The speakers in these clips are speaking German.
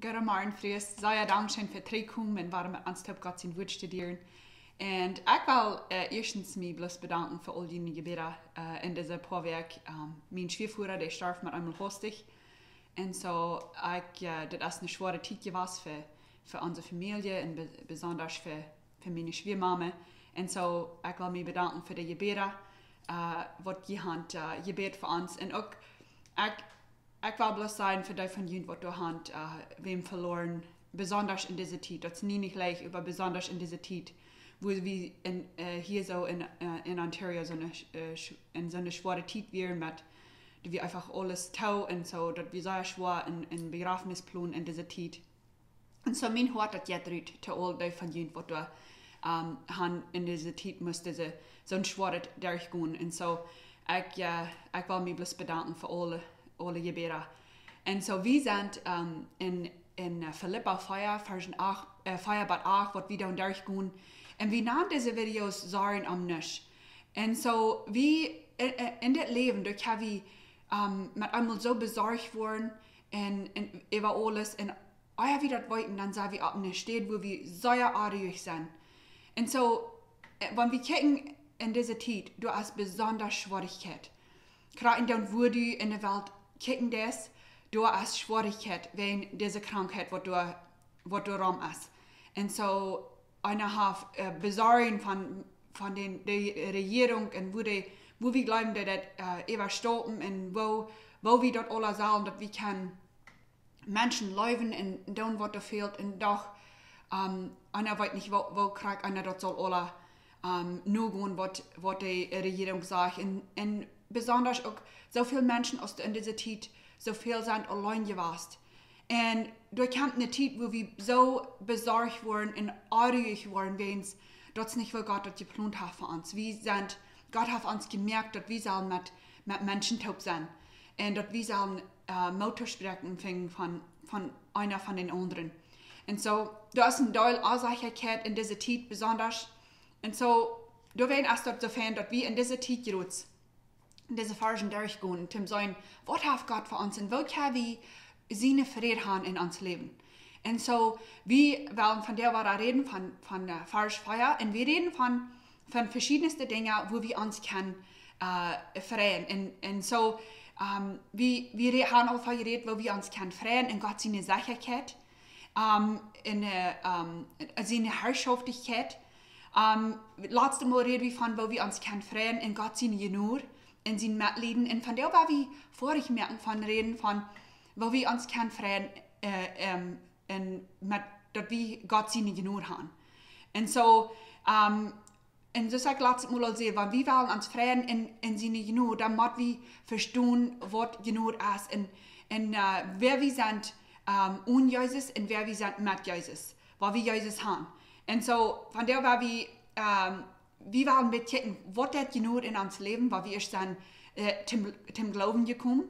Gott morgen fries, sei ja dankschön für Trikum und warum wir anstop Gott sein Wort studieren. Und ich will äh, erstens mich bloß bedanken für all die Gebete äh, in diesem Vorwerk. Ähm, mein Schwiegerführer, der starb mit einmal hostig. Und so, ich, ja, das ist eine schwere Zeit gewesen für, für unsere Familie und be besonders für, für meine Schwiegermama. Und so, ich will mich bedanken für die Gebete, äh, was die haben äh, gebet für uns. Und auch, ich, ich will bloß sagen, für die von Ihnen, was du hast, äh, wem verloren, besonders in dieser Zeit. Das ist nie nicht leicht, aber besonders in dieser Zeit, wo wir in, äh, hier so in, äh, in Ontario so eine, in so eine schwere Zeit wären, mit, dass wir einfach alles tau und so, dass wir sehr schwer in, in Begrafenisplan in dieser Zeit. Und so mein Hort hat jetzt rüht, zu all die von Ihnen, was du ähm, han in dieser Zeit musste so, so ein schwerer durchgehen. Und so, ich, ja, ich will mich bloß bedanken für alle alle Gebete. Und so wir sind um, in, in Philippa 4, Vers 8, äh, 4 Bad 8, was wir dann durchgehen. Und wir nahmen diese Videos sagen am nicht. Und so wie in, in das Leben, da kann wir um, mit einmal so besorgt worden und, und über alles. Oh ja, wie das wollten, dann sagen wir ab eine steht, wo wir sehr artig sind. Und so, wenn wir gucken in dieser Zeit, du hast besonders Schwierigkeit. Gerade in der Würde in der Welt kicken das, du hast Schwierigkeit wegen dieser Krankheit, wo du, wo du rum ist. Und so, eine hat äh, Besorgen von, von den, der Regierung und wo, die, wo wir glauben, dass das äh, überstoppen und wo, wo wir dort alle sagen, dass wir können Menschen leben und tun, was da fehlt und doch um, einer weiß nicht, wo, wo kriegt einer dort soll alle um, nur gehen, was, was die Regierung sagt. Und, und besonders auch so viele Menschen aus der Zeit so viel sind allein gewesen. Und durch eine Zeit, wo wir so besorgt wurden und arg wurden, es dort nicht, wo Gott dort geplant hat für uns. Wir sind, Gott hat uns gemerkt, dass wir sollen mit, mit Menschen taub sein. Und dass wir sollen äh, Motorsprechen fingen von, von einer von den anderen. Und so, da ist ein Teil Unsicherheit in dieser Zeit besonders. Und so, da werden erst so fern, dass wir in dieser Zeit gerutzt Fargen durchgehen, zum sagen, was hat Gott für uns und wo können wir seine Friede haben in uns Leben. Und so, wir wollen von der Ware reden, von, von der Farschfeier, und wir reden von, von verschiedensten Dingen, wo wir uns können äh, freuen. Und, und so, ähm, wir, wir haben auch geredet, wo wir uns können freuen in Gott seine Sicherheit, ähm, in ähm, seine Herrschaftlichkeit. Ähm, letztes Mal reden wir von, wo wir uns können freuen in Gott seine Genur in seinen Mitgliedern. Und von der war wir vorig merken von reden von, wo wir uns kennen freuen, äh, ähm, in, mit, dort wie Gott sie nicht genug haben. Und so, ähm, und so sagt letztes Mal also, wenn wir wollen uns freuen in, in seine genug, dann müssen wir verstehen, was genug ist und, und uh, wer wir sind um, ohne Jesus und wer wir sind mit Jesus, weil wir Jesus haben. Und so, von der war wir, um, wir waren mit was das genug in uns Leben, weil wir dann äh, zum, zum Glauben gekommen.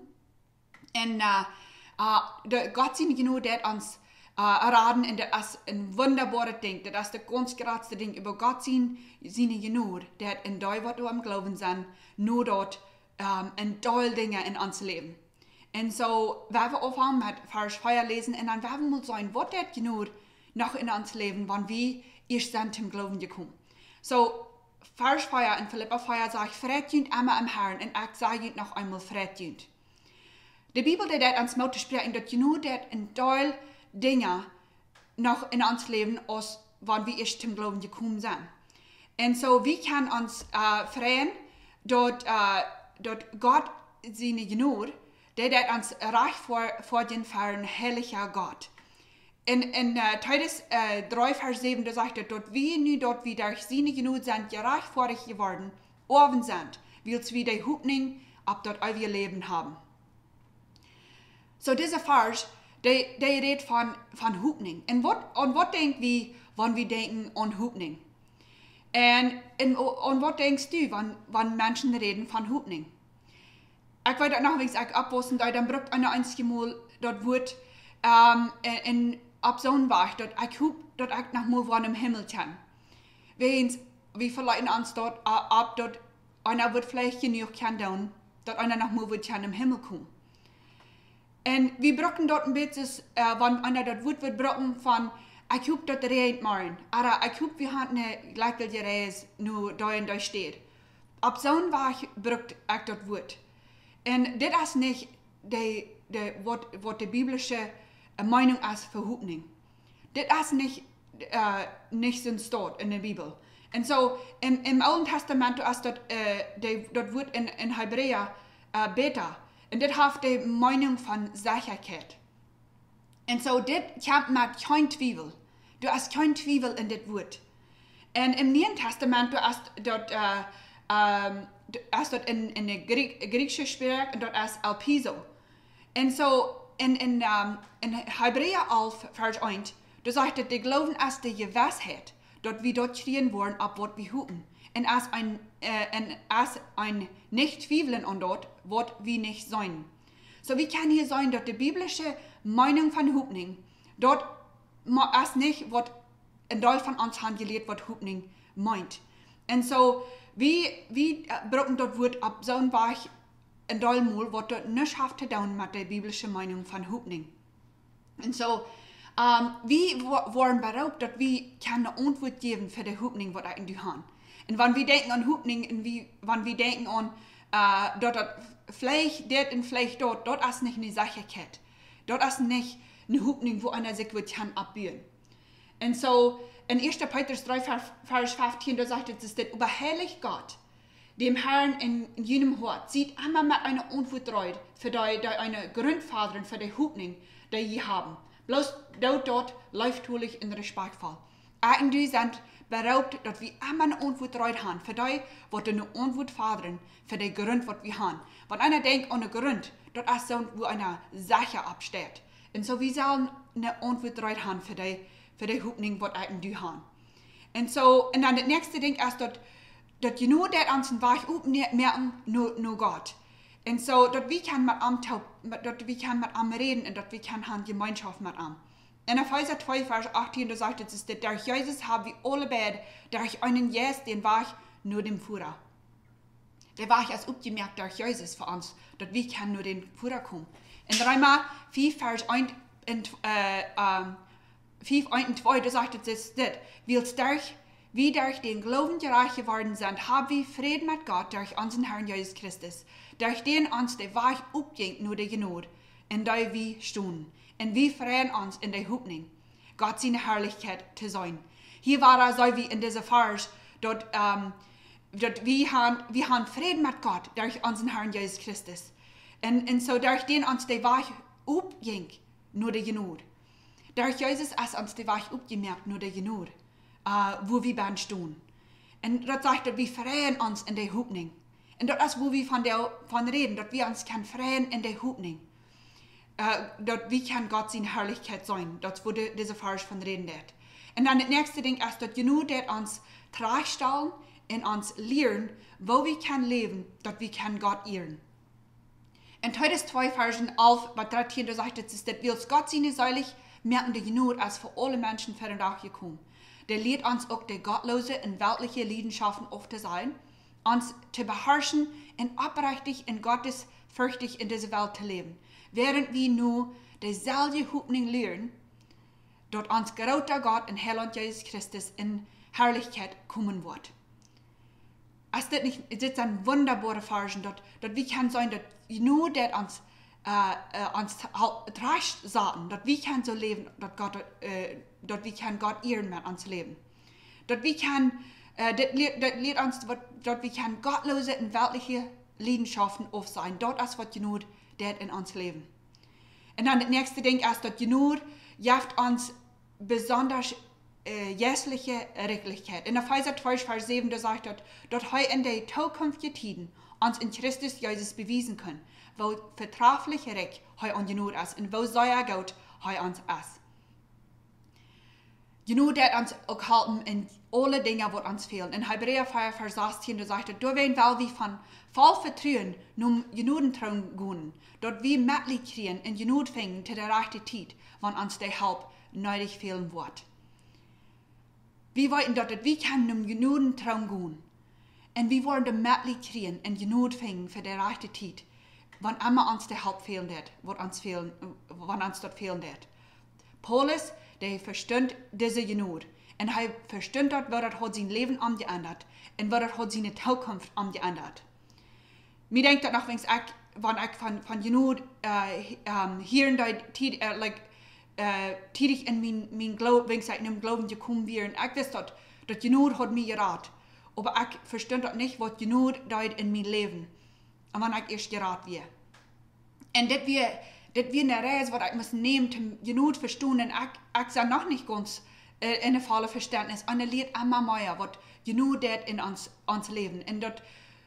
Und äh, äh, Gott sei genug, der uns äh, erraten, und das ist ein wunderbares Ding, das ist das ganz geradste Ding, über Gott sein, seine genug, der in was wir am Glauben sind, nur dort ähm, in tolle Dinge in uns Leben. Und so, wenn wir aufhören mit Vers Feuer lesen, und dann werden wir sein, was das genug noch in uns Leben, wann wir erst sind zum Glauben gekommen. So, Versfeuer in Philippa Feuer sagt, Fredjünd immer im Herrn und ich sage noch einmal Fredjünd. Die Bibel, die das ans Mauer sprechen, dass nur das in Teil Dinge noch in uns leben, als wann wir erst zum Glauben gekommen sind. Und so, wir können uns äh, freuen, dass, äh, dass Gott seine Genug, der das uns reich vor, vor den Fällen herrlicher Gott in, in uh, Titus uh, 3, Vers 7, da sagt er, dort wir nu dort wie durch seine genug sind, ja reich vorig geworden, oben sind, willst wie die Hupning ab dort all Leben haben. So dieser Vers, der, der redet von, von Hupning. Und was denken wir, wenn wir denken an Hupning? Und, was denkst du, wenn, wenn Menschen reden von Hupning? Ich weiß noch, wenn ich abwusste, dann braucht eine einzige Mal dort Wort ähm, in op zo'n weg dat ik hoop dat ik nog maar van im Himmel kan. Weens, wie verleiten uns dort ab, dat einer wird vielleicht genug tun, dass einer noch mal wird kann im Himmel kommen. Und wir brauchen dort ein bisschen, äh, wenn einer dort wird, wird brauchen von, ich hab dort rein machen. Aber ich hab, wir haben eine gleiche Reise, nur da und da steht. Ab so ein Weg braucht ich dort Wort. Und das ist nicht die, die, was, was die biblische Meinung für Hoffnung. Das ist nicht, äh, nicht so dort in der Bibel. Und so im, im Alten Testament ist dort, äh, wird in, in Hebräer äh, Beta. Und das hat die Meinung von Sicherheit. Und so, das kommt mit kein Zweifel. Du hast kein Zweifel in das Wort. Und im Neuen Testament, du hast dort, äh, ähm, du hast dort in, in der Griech, griechischen Sprache, dort ist Alpiso. Und so, in, in, um, in Hebräer 11, Vers 1, du sagst, die Glauben ist die Gewissheit, dort wir dort stehen wollen, ab was wir hüten. Und als ein, äh, als ein Nicht-Zweifeln an dort, wird wir nicht sein. So wie kann hier sein, dass die biblische Meinung von Hupning, dort ist nicht, was in von uns handelt, was Hupning meint. Und so, wie, wie brauchen dort wird ab so ein Weg in mal, was dort nicht hat zu tun mit der biblischen Meinung von Hupning. Und so, um, wir waren beraubt, dass wir keine Antwort geben für die Hupning, was wir haben. Und wenn wir denken an Hupning, und wie, wenn wir denken an, uh, dort, dort vielleicht dort und vielleicht dort, ist nicht eine Sicherheit. Dort ist nicht eine Hupning, wo einer sich wird abbiegen. Und so, in 1. Petrus 3, Vers 15, da sagt es, dass überherrlich Gott, dem Herrn in, in jenem Hort, sieht einmal mit einer Unvertreut für die, die eine Grundvaterin für die Hupning, die sie haben. Bloß dort, dort läuft natürlich in Respektfall. Irgendwie sind beraubt, dass wir eine Unvertreut haben für die, die eine Unvertvaterin für die Grund, was wir haben. Wenn einer denkt einen Grund, dort ist so, wo eine Sache absteht. Und so wir sollen eine Unvertreut haben für die, für die Hupning, was irgendwie haben. Und so, und dann das nächste Ding ist, dass dat je nu dat aan zijn weg opmerken, nur, nur Gott. Und so, dass wir können mit am dass wir können mit am reden und dass wir können haben Gemeinschaft mit am. In Epheser 2, Vers 18, da sagt es, dass durch Jesus haben wir alle beide, durch einen Jesus, den Weg nur dem Führer. Der Weg ist abgemerkt durch Jesus für uns, dass wir können nur den Führer kommen. In Römer 4, Vers 1 und, äh, äh, 5, 1 und 2, da sagt es, dass, willst durch wie durch den Glauben gerecht geworden sind, haben wir Frieden mit Gott durch unseren Herrn Jesus Christus, durch den uns der Weg abging nur der Gnade, in der wir stehen. Und wir freuen uns in der Hoffnung, Gott seine Herrlichkeit zu sein. Hier war er so wie in dieser Vers, dort, ähm, dort wir, haben, wir haben Frieden mit Gott durch unseren Herrn Jesus Christus. Und, und so durch den uns der Weg abging, nur der Gnade. Durch Jesus ist uns der Weg abgemerkt, nur der Gnade uh, wo wir beiden stehen. Und dort sagt er, wir freuen uns in der Hoffnung. Und dort ist, wo wir von, der, von reden, dort wir uns kann freuen in der Hoffnung. Uh, dort wie kann Gott seine Herrlichkeit sein, dort die, diese Vers von reden wird. Und dann das nächste Ding ist, dort genug der uns tragstellen und uns lehren, wo wir kann leben, dort wir kann Gott ehren. In Titus 2, Versen 11 bei 13, da sagt es, dass wir Gott seine säulich merken die genug als für alle Menschen für den Tag gekommen der lehrt uns auch die gottlose und weltliche Leidenschaften oft sein, uns zu beherrschen und abrechtig und gottesfürchtig in dieser Welt zu leben, während wir nur dieselbe Hoffnung lehren, dort uns großer Gott in Heiland Jesus Christus in Herrlichkeit kommen wird. Es ist nicht, es ist ein wunderbarer Versen, dort, dort wie kann sein, dass nur der uns äh, äh, uns recht sagen, dass wir können so leben, dass Gott, äh, dass wir können Gott ehren mit uns leben. Dass wir können, äh, das lehrt uns, dass wir können gottlose und weltliche Leidenschaften auf sein. Dort ist was genug, der in uns leben. Und dann das nächste Ding ist, dass genug jaft uns besonders äh, jährliche Rechtlichkeit. In der Epheser 2, Vers 7, da sagt er, dass heute in der zukünftigen uns in Christus Jesus bewiesen können wo vertrafliche Recht hij an genoeg is en wo zij goud hij ons is. Genoeg dat ons ook halten in alle Dinge, wat ons fehlen. In Hebräer 4, Vers 16, da sagt er, du wen weil wir von voll Vertrauen nun genuden trauen gehen, dort wir Mitglied kriegen und genug finden zu der rechten Zeit, wann uns der Help nötig fehlen wird. Wir wollten dort, wir können nun genuden trauen gehen. Und wir wollen die Mitglied kriegen und genug finden für die rechte Zeit, wann immer uns der Help fehlen wird, wat uns fehlen, wann uns dort fehlen wird. Paulus, der versteht diese Genut. Und er versteht dort, wat er hat sein Leben angeändert und wat er hat seine Zukunft angeändert. Mir denkt dat noch, wenn ich, wenn ich von, von Genut äh, um, hier in der Tid, äh, like, äh, tätig in mein, mein Glauben, wenn ich in dem Glauben gekommen bin, und ich dort, dass Genut hat mir geraten. Aber ich verstehe dort nicht, was Genut dort in mein Leben. Und wann ich erst geraten wird. Und das wir eine Reise, was ich muss genug verstehen, und ich, sage noch nicht ganz äh, in der Falle Verständnis, und er lernt immer mehr, was genug das in uns, uns Leben, und dort,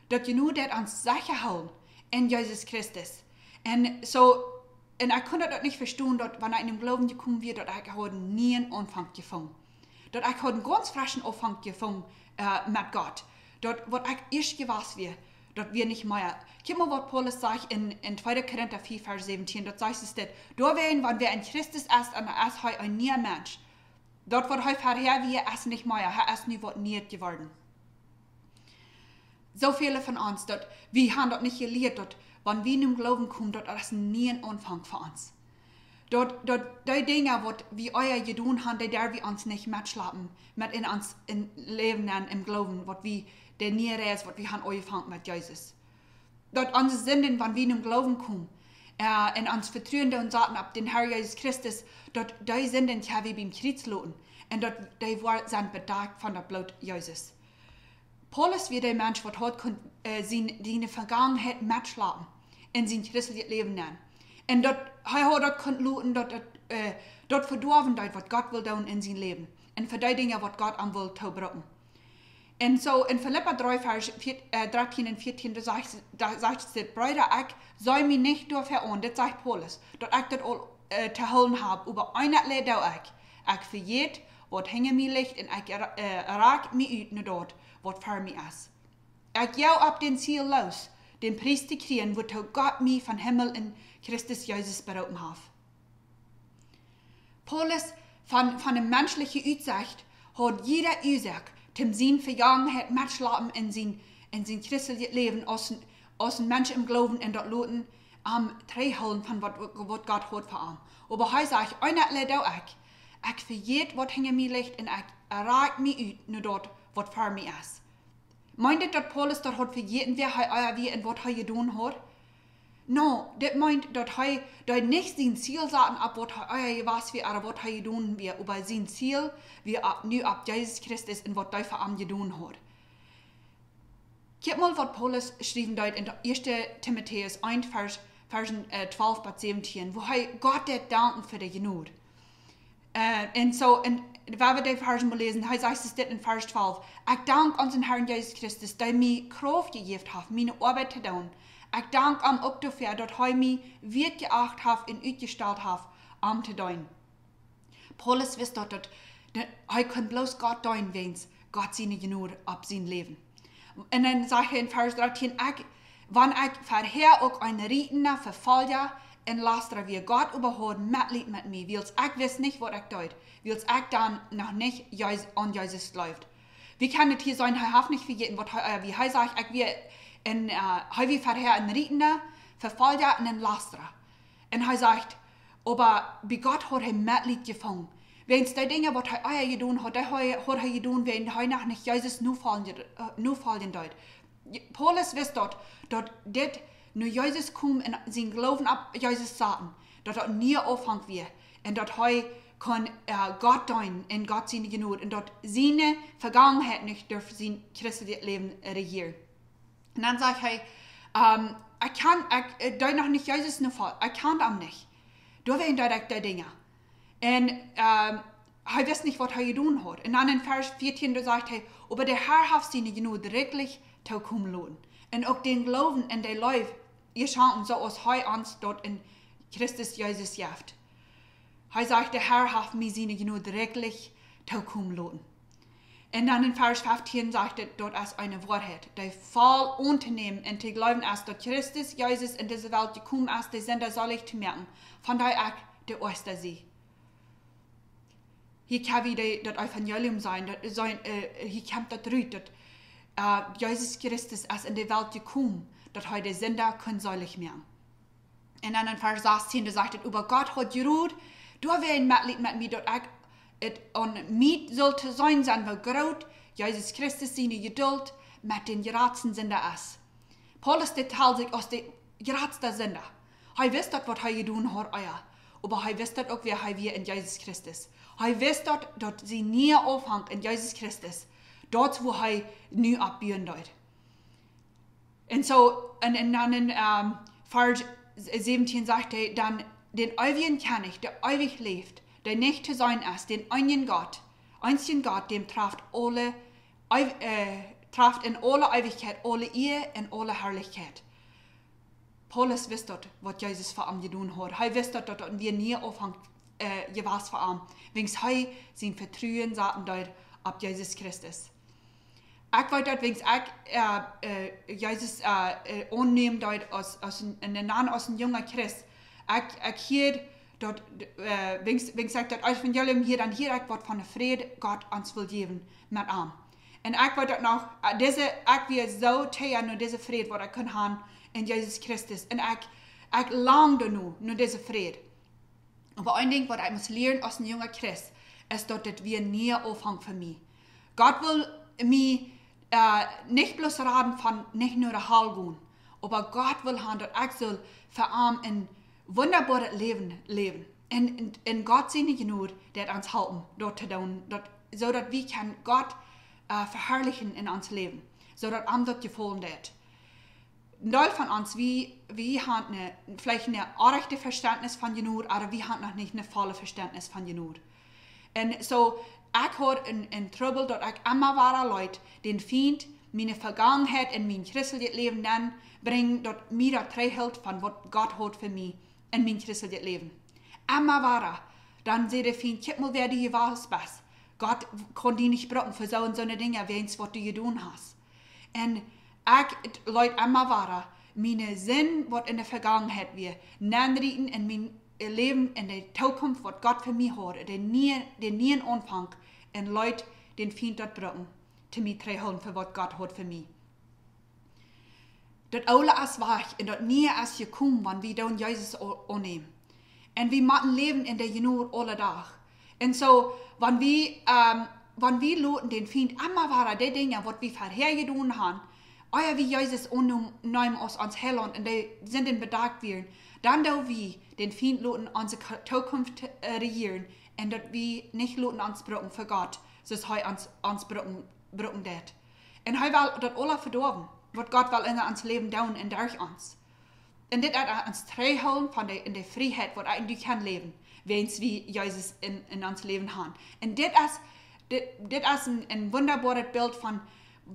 dort genug das uns sicher halten, in Jesus Christus. Und so, und ich konnte das nicht verstehen, dort, wenn ich in dem Glauben gekommen bin, dort ich nie einen Anfang gefunden. Dort ich habe einen ganz frischen Anfang gefunden äh, mit Gott. Dort, was ich erst gewusst wird, dort wir nicht mehr. Mal, was Paulus sagt in, in 2. Korinther 4, Vers 17. Dort sagt es, da werden, wenn wir in Christus ist, und er ist ein neuer Mensch. Dort wird heute vorher, wie er ist nicht mehr, er ist nie was nie geworden. So viele von uns, dort, wir haben dort nicht gelehrt, dort, wenn wir den Glauben kommen, dort ist nie ein Anfang für uns. Dort, dort, die Dinge, was wir euer getan haben, die der wir uns nicht mitschlappen, mit in uns in Leben im Glauben, was wir der näher ist, was wir haben angefangen mit Jesus. Dort unsere Sünden, wenn wir in den Glauben kommen, äh, in uns vertrauen und sagen, ab den Herr Jesus Christus, dort die Sünden haben wir beim Kreuz loten. Und dort die sind bedeckt von der Blut Jesus. Paulus wie der Mensch, der hat äh, seine, Vergangenheit mitschlagen in sein christliches Leben nennen. Und dort, er hat dort können loten, dort, äh, dort verdorben, dort, was Gott will tun in sein Leben. Und für die Dinge, was Gott am will, zu brauchen. En zo in Philippa 3, vers 13 en 14, da sagt, es, Brüder, ich soll mich nicht durchverordnen, das sagt Paulus, dass ich das all zu holen habe, über eine da ich. Ich verjed, was hänge mir liegt, und ich äh, rak mich ut dort, was für mich ist. Ich jau ab den Ziel los, den zu kriegen, wo Gott mich von Himmel in Christus Jesus berufen hat. Paulus, von, von der menschlichen Aussicht, hat jeder Ursache, Tim zijn vergangenheid matchlappen in zijn, in zijn christelijk leven als een, als een mens im Glauben in dat loten am treholen van wat, wat God hat voor hem. Aber hij zegt, einer let ook ik. Ik vergeet wat hinge mij ligt en ik raak mij uit naar dat wat voor mij is. Meint het dat Paulus dat had vergeten wie hij euer wie en wat hij gedaan had? No, dat meint dat hij dat niet zijn ziel zaten op wat hij euer was wie, aber wat hij gedaan wie, aber zijn ziel wie ab, nu ab Jesus Christus en wat hij voor hem gedaan had. Kijk mal, wat Paulus schreven dort in 1. Timotheus 1, Vers, Versen äh, 12 bis 17, wo hij Gott det danken für die Genut. Uh, en so, en waar we die versen mal lesen, hij zegt es in Vers 12. Ik dank onze Herrn Jesus Christus, dat mij kracht gegeven heeft, mijn arbeid te doen. Ik dank am ook dafür, dat hij mij wird geacht heeft en uitgesteld heeft om te doen. Paulus wist dat, dat, dat hij kan bloos God doen, wens God zijn Genut op zijn leven. En dan zegt hij in Vers 13, ik, wanneer ik verheer ook een rietende vervolger en laster wie Gott überhaupt mitleid mit mir, wils ich weiß nicht, was ich deut, wils ich dann noch nicht an Jesus läuft. Wie kann es hier sein, er hat nicht vergessen, was er, wie er sagt, ich wie in, uh, wie verheer ein rietende verfolger und ein lasterer. Und er sagt, aber wie Gott hat er mitleid gefangen. Wenn es die Dinge, was er euer getan hat, hat er getan, wenn er noch nicht Jesus nur fallen, deut. Paulus wisst dort, dort, dit, nu Jesus kom en zijn geloven op Jesus zaten, dat dat nie afhang weer. En dat hij kan uh, God doen en God zijn genoeg. En dat zijn vergangenheid niet door zijn christelijk leven regieren. En dan zegt hij, um, ik kan, ik doe nog niet Jezus nu vol, ik kan dat niet. Door werden direct die dingen. En um, hij wist niet wat hij gedaan had. En in vers 14 da sagt hij, aber der Herr hat sie genoeg wirklich te komen laten. En ook den geloven en de leuf, ihr schauen so aus heu ans dort in Christus Jesus jaft. Hij sagt, der Herr mir seine genoeg wirklich te komen laten. Und dann in Vers 15 sagt er dort als eine Wahrheit, die voll unternehmen und die glauben, dass dort Christus Jesus in diese Welt gekommen ist, die sind soll ich zu merken. Von daher auch der erste See. Hier kann wieder das Evangelium sein, das sein äh, hier kommt das Rüt, dass äh, Jesus Christus ist in die Welt gekommen, dass heute Sünder können seilig merken. Und dann in Vers 16, da sagt er, über Gott hat geruht, du wirst Mitglied mit mir, dort ich et on miet sollte sein sein, weil groot Jesus Christus seine Geduld mit den geratsten Sünder ist. Paulus teilt sich aus den geratsten Sünder. Er wisst dort, was er getan hat, euer. Aber er wisst dort auch, wer er wir in Jesus Christus. Er wisst dort, dort sie nie aufhängt in Jesus Christus. Dort, wo er nu abbieren dort. Und so, und, und dann in um, Vers 17 sagt er, dann den ewigen kenne ich, der ewig lebt, der nicht zu sein ist, den einen Gott, einzigen Gott, dem traft alle, äh, traft in alle Ewigkeit, alle Ehe und alle Herrlichkeit. Paulus dort, was Jesus für ihn getan hat. Er dort, dass wir nie aufhängt, äh, gewas für ihn. Wings er sein Vertrauen sagten dort ab Jesus Christus. Ich weiß dort, wings ich äh, äh, Jesus äh, äh, annehmen dort aus, aus, in den Namen aus einem jungen Christ. Ich, ich hier dort, äh, wings, wings sagt dort, Evangelium hier, dann hier ich Wort von der Friede Gott uns will geben mit ihm. Und ich weiß dort noch, äh, diese, ich will so teilen nur diese Friede, was ich kann haben in Jesus Christus. Und ich, ich lang nu, nur diese Friede. Aber ein Ding, was ich muss lernen als ein junger Christ, ist, dass wir nie aufhängen für mich. Gott will mich äh, nicht bloß raten von nicht nur der Halbgun, aber Gott will haben, dass ich soll für ihn ein wunderbares Leben leben. Und, und, und Gott seine genug, der uns helfen, dort zu tun, dort, so dass wir kann Gott äh, verherrlichen in uns Leben, so dass andere gefallen wird. Teil von uns, wie, wie haben eine, vielleicht ein rechte Verständnis von Genut, aber wir haben noch nicht ein volles Verständnis von Genut. Und so, ich habe in, in Trouble, dass ich immer wahre Leute, den Feind, meine Vergangenheit in mein christliches Leben dann bringen, dass mir das hält von was Gott hat für mich in mein christliches Leben. Immer wahre. Dann sehe der Feind, guck mal, wer du hier warst, was. Gott kann die nicht brauchen für so und so eine Dinge, wenn es was du getan hast. Und ich, Leute, immer wahre, meine Sinn, was in der Vergangenheit wir, nanriten in mein Leben, in der Zukunft, was Gott für mich hat, den nie, den nie Anfang, und Leute, den Feind dort brauchen, zu mir treiben für was Gott hat für mich. Dat alle as war und dat nie as gekommen, wann wir dann Jesus annehmen. Und wir machen Leben in der Genur alle Tag. Und so, wenn wir, ähm, wenn wir Leuten den Feind immer waren, die Dinge, was wir vorher getan haben, euer wie Jesus unnehmen aus uns Helland und die sind in Bedacht werden, dann da wir den Feind Leuten unsere Zukunft äh, regieren und dass wir nicht Leuten uns brauchen für Gott, sondern er uns, uns brauchen, brauchen das. Und er will das alle verdorben wat God wil in ons leven doen en durch ons. En dit uit ons terechthouden van de, in de vrijheid wat eigenlijk kan leven, wens wie Jezus in, in ons leven hebben. En dit is, dit, dit is een, een wunderbares beeld van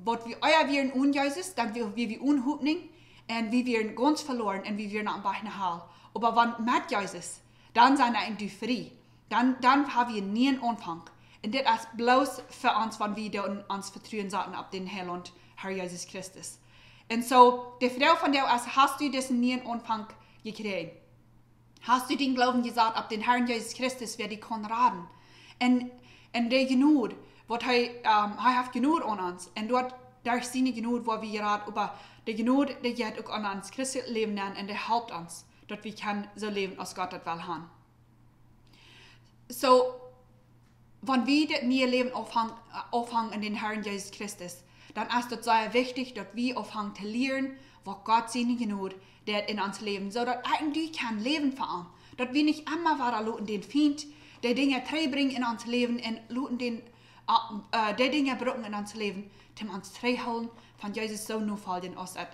wat we euer wir un Jesus, dann wir wir wie unhupning und wie wir ganz verloren und wie wir nach Beine hall. Aber wenn mit Jesus, dann sind wir in frei. Dann, dann haben wir nie einen Anfang. Und das ist bloß für uns, wenn wir uns vertrauen sollten auf den und Herr Jesus Christus. Und so, die Frau von der aus, hast du nie in Anfang gekriegt? Hast du den Glauben gesagt, ab den Herrn Jesus Christus werde ich raten? Und, und der Genut, was er, um, er hat Genut an uns. Und dort, durch seine Genut, wo wir gerade über der Genut, der geht auch an uns Christus leben lernen und der helpt uns, dass wir kann so leben, als Gott das will haben. So, wenn wir das neue Leben aufhängen in den Herrn Jesus Christus, dann ist es sehr wichtig, dass wir aufhören zu lernen, was Gott seine Genut der in uns Leben, so dass eigentlich kein Leben uns. Dass wir nicht immer weiter luten den Feind, der Dinge bringen in uns Leben und luten den, äh, der Dinge brücken in uns Leben, um uns holen von Jesus so nur fallen, als, äh,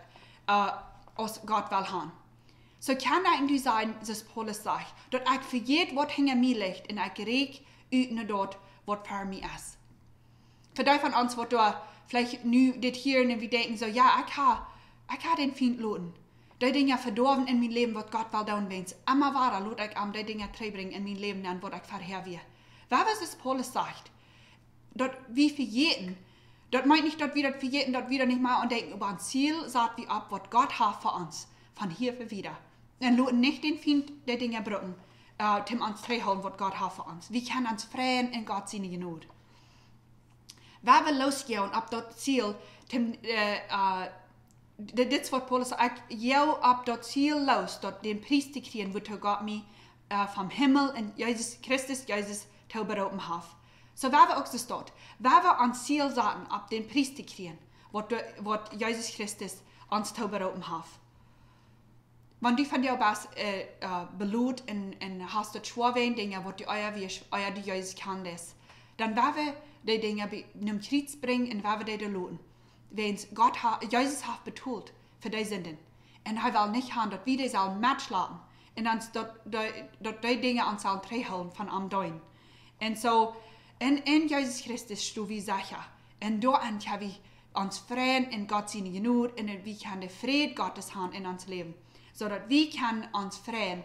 als Gott will haben. So kann eigentlich sein, dass Paulus sagt, dass ich für jedes, was hinter mir liegt, und ich gerät üben dort, was für mich ist. Für die von uns, was du vielleicht nu dit hier und wir denken so, ja, ich kann, ich kann den Feind loten. Die Dinge verdorben in mein Leben, was Gott will tun will. Immer weiter lot ich am die Dinge bringen in mein Leben, dann, was ich vorher will. Was ist Paulus sagt? Dort wie für jeden. Dort meint nicht, dort wieder für jeden, dort wieder nicht mal und denken über ein Ziel, sagt wie ab, was Gott hat für uns. Von hier für wieder. Dann loten nicht den Feind der Dinge brücken, äh, dem uns holen, was Gott hat für uns. Wir können uns freuen in Gott seine Not. Waar we losgaan op dat ziel, tem, uh, uh, dit is wat Paulus ek jou op dat ziel los, dat den Priester kriegen, wat Gott mir uh, vom Himmel in Jesus Christus, Jesus Tauber open haf. So waar we ook zo staat, waar we aan ziel zaten op den Priester kriegen, wat, wat Jesus Christus ons Tauber open haf. Want die van jou bas uh, uh, beloot en, en hast du schwawen dingen, wat du euer wie euer die Jesus kann das. Dann waar we die Dinge in Krieg bringen und waar we die loten. Wens Gott ha, Jesus hat betont für die Sünden. Und er will nicht haben, dass wir die sollen Match lassen. Und dann, dass die Dinge uns sollen treffen von am Dein. Und so, in, in Jesus Christus stu wie sicher. Und da haben wir uns freuen in Gott seine Genut und wir können den Frieden Gottes haben in uns Leben. So dass wir können uns freuen,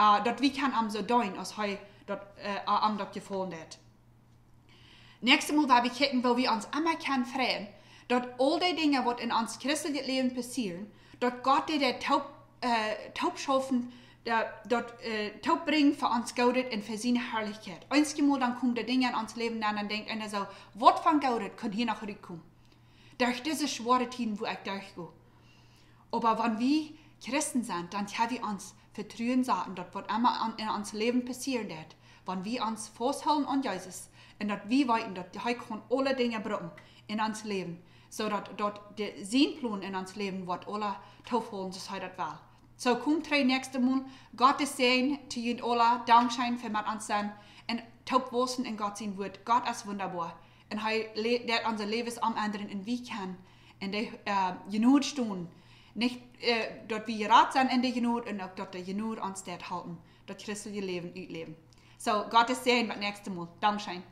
uh, dass wir können am so dein, als er dort, uh, am dort gefallen hat. Nächstes Mal, weil wir gucken, wo wir uns immer können freuen, dass all die Dinge, die in uns christlichen Leben passieren, dass Gott die der Taub, äh, schaffen, dort äh, Taub bringen für uns Gaudet und für seine Herrlichkeit. Einmal dann kommen die Dinge in uns Leben an und denkt einer so, was von Gaudet kann hier noch rückkommen? Durch diese schwere Tiden, wo ich durchgehe. Aber wenn wir Christen sind, dann haben wir uns vertrauen sagen, dass was immer in unserem Leben passieren wird, wenn wir uns festhalten an Jesus und dass wir weiten, dass er kann alle Dinge bringen in uns Leben zodat dat de zinploen in ons leven wordt alle toevoegen zoals dat wel. So kom tre nächste Mal. Gott ist sehen, zu ihnen alle Dankschein für mit uns sein und taub wissen in Gott sein Wort. Gott ist wunderbar. Und er der unser Leben am anderen in wie kann in der äh, Genut stehen. Nicht, äh, dort wir rat sein in der Genut und auch dort der Genut uns dort halten. Dort christliche Leben leben. So, Gott ist sehen, mit nächste Mal. Dankschein.